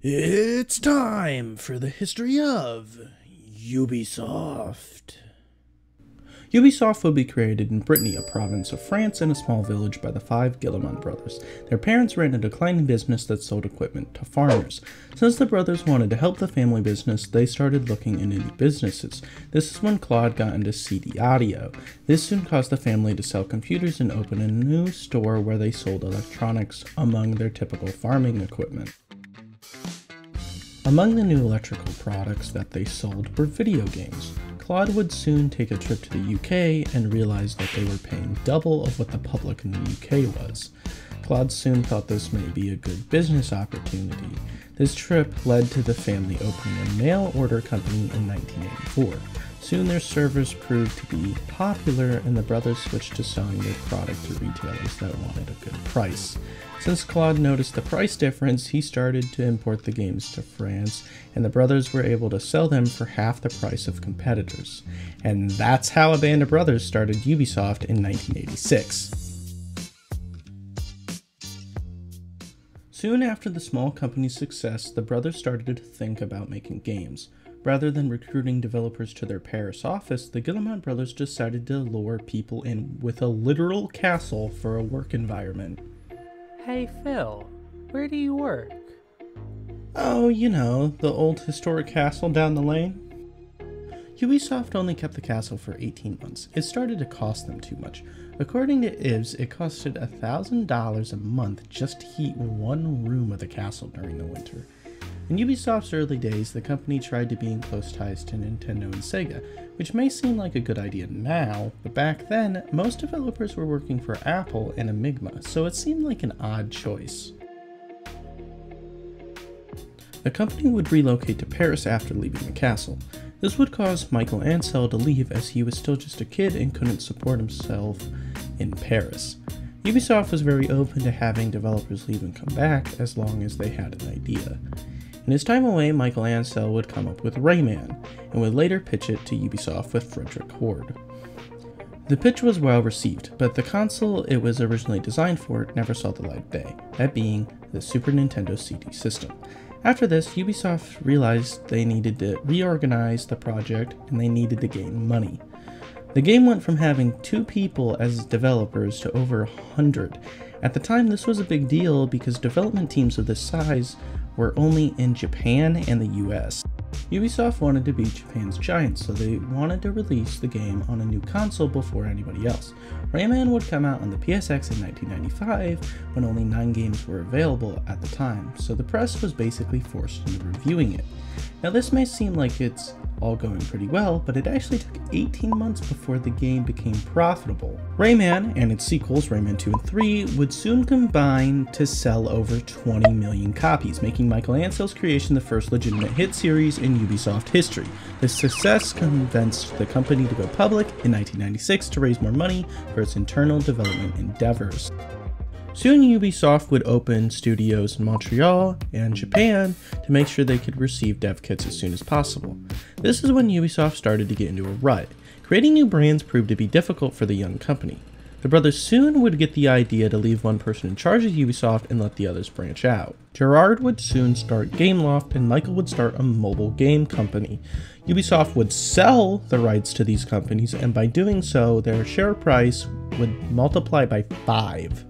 It's time for the history of Ubisoft. Ubisoft would be created in Brittany, a province of France, in a small village by the five Guillemot brothers. Their parents ran a declining business that sold equipment to farmers. Since the brothers wanted to help the family business, they started looking into new businesses. This is when Claude got into CD audio. This soon caused the family to sell computers and open a new store where they sold electronics among their typical farming equipment. Among the new electrical products that they sold were video games. Claude would soon take a trip to the UK and realize that they were paying double of what the public in the UK was. Claude soon thought this may be a good business opportunity. This trip led to the family opening a mail order company in 1984. Soon their service proved to be popular and the brothers switched to selling their product to retailers that wanted a good price. Since Claude noticed the price difference, he started to import the games to France, and the brothers were able to sell them for half the price of competitors. And that's how a band of brothers started Ubisoft in 1986. Soon after the small company's success, the brothers started to think about making games. Rather than recruiting developers to their Paris office, the Guillemot brothers decided to lure people in with a literal castle for a work environment. Hey Phil, where do you work? Oh, you know, the old historic castle down the lane. Ubisoft only kept the castle for 18 months. It started to cost them too much. According to IVS, it costed $1,000 a month just to heat one room of the castle during the winter. In Ubisoft's early days, the company tried to be in close ties to Nintendo and Sega, which may seem like a good idea now, but back then, most developers were working for Apple and Amiga, so it seemed like an odd choice. The company would relocate to Paris after leaving the castle. This would cause Michael Ancel to leave as he was still just a kid and couldn't support himself in Paris. Ubisoft was very open to having developers leave and come back as long as they had an idea. In his time away, Michael Ancel would come up with Rayman, and would later pitch it to Ubisoft with Frédéric Houde. The pitch was well received, but the console it was originally designed for never saw the light of day, that being the Super Nintendo CD system. After this, Ubisoft realized they needed to reorganize the project and they needed to gain money. The game went from having two people as developers to over a hundred. At the time, this was a big deal because development teams of this size were only in Japan and the US. Ubisoft wanted to beat Japan's giants, so they wanted to release the game on a new console before anybody else. Rayman would come out on the PSX in 1995 when only 9 games were available at the time, so the press was basically forced into reviewing it. Now this may seem like it's all going pretty well, but it actually took 18 months before the game became profitable. Rayman and its sequels, Rayman 2 and 3, would soon combine to sell over 20 million copies, making Michael Ancel's creation the first legitimate hit series in Ubisoft history. The success convinced the company to go public in 1996 to raise more money for its internal development endeavors. Soon Ubisoft would open studios in Montreal and Japan to make sure they could receive dev kits as soon as possible. This is when Ubisoft started to get into a rut. Creating new brands proved to be difficult for the young company. The brothers soon would get the idea to leave one person in charge of Ubisoft and let the others branch out. Gerard would soon start Gameloft and Michael would start a mobile game company. Ubisoft would sell the rights to these companies and by doing so their share price would multiply by 5.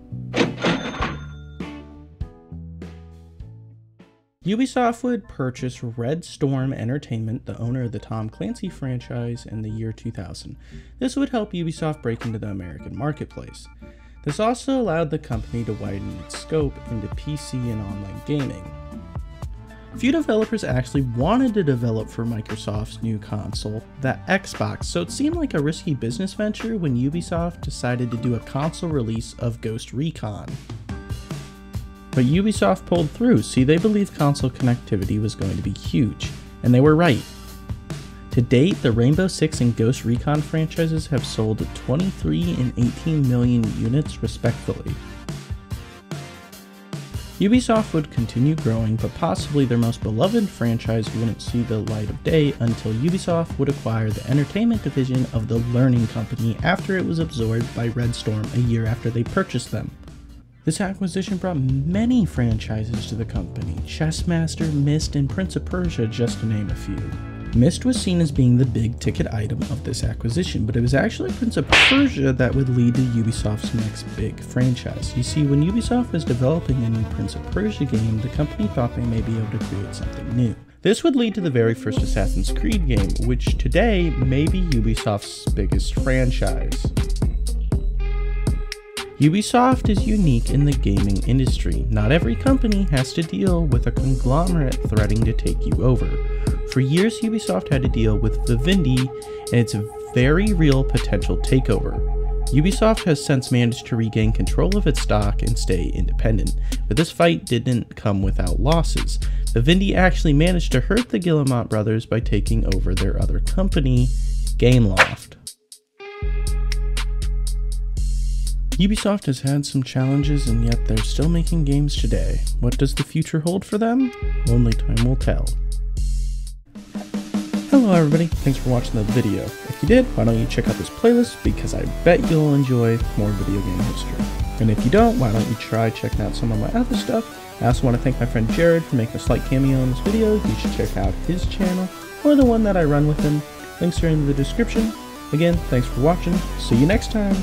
Ubisoft would purchase Red Storm Entertainment, the owner of the Tom Clancy franchise, in the year 2000. This would help Ubisoft break into the American marketplace. This also allowed the company to widen its scope into PC and online gaming. Few developers actually wanted to develop for Microsoft's new console, the Xbox, so it seemed like a risky business venture when Ubisoft decided to do a console release of Ghost Recon. But Ubisoft pulled through, see they believed console connectivity was going to be huge, and they were right. To date, the Rainbow Six and Ghost Recon franchises have sold 23 and 18 million units respectively. Ubisoft would continue growing, but possibly their most beloved franchise wouldn't see the light of day until Ubisoft would acquire the entertainment division of the Learning Company after it was absorbed by Red Storm a year after they purchased them. This acquisition brought many franchises to the company Chessmaster, Myst, and Prince of Persia, just to name a few. Myst was seen as being the big ticket item of this acquisition, but it was actually Prince of Persia that would lead to Ubisoft's next big franchise. You see, when Ubisoft was developing a new Prince of Persia game, the company thought they may be able to create something new. This would lead to the very first Assassin's Creed game, which today may be Ubisoft's biggest franchise. Ubisoft is unique in the gaming industry. Not every company has to deal with a conglomerate threatening to take you over. For years, Ubisoft had to deal with Vivendi and its very real potential takeover. Ubisoft has since managed to regain control of its stock and stay independent, but this fight didn't come without losses. Vivendi actually managed to hurt the Guillemot brothers by taking over their other company, Gameloft. Ubisoft has had some challenges and yet they're still making games today. What does the future hold for them? Only time will tell. Hello everybody, thanks for watching the video. If you did, why don't you check out this playlist because I bet you'll enjoy more video game history. And if you don't, why don't you try checking out some of my other stuff. I also want to thank my friend Jared for making a slight cameo in this video. You should check out his channel or the one that I run with him. Links are in the description. Again, thanks for watching. See you next time.